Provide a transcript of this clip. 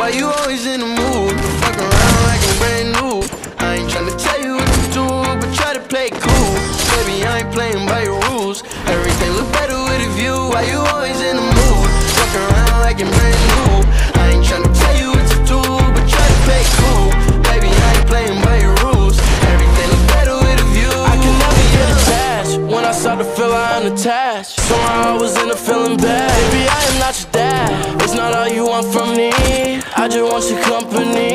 Why you always in the mood? Fuck around like I'm brand new. I ain't tryna tell you what to do, but try to play cool. Baby, I ain't playing by your rules. Everything look better with a view. Why you always in the mood? Fuck around like I'm brand new. I ain't tryna tell you what to do, but try to play cool. Baby, I ain't playing by your rules. Everything better with a view. I can never get attached When I start to feel I'm attached Somehow I was in a feeling bad I just want your company